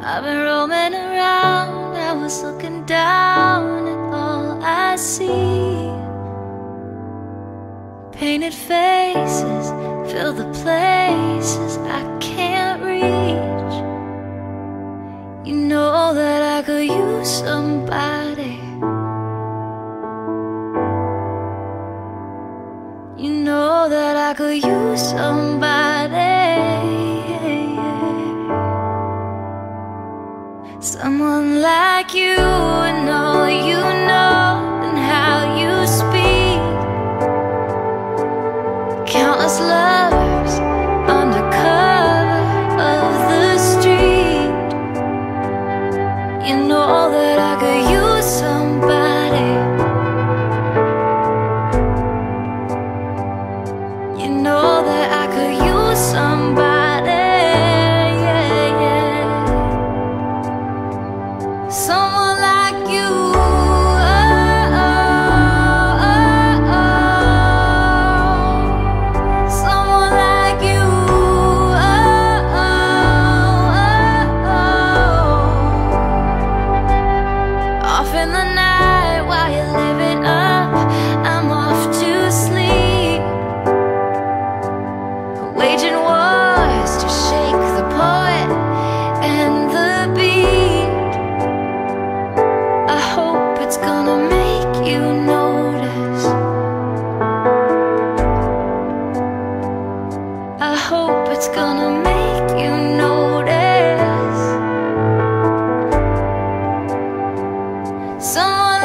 I've been roaming around, I was looking down at all I see. Painted faces fill the places I can't reach. You know that I could use somebody. You know that I could use somebody. like you and all you know and how you speak. Countless love. Someone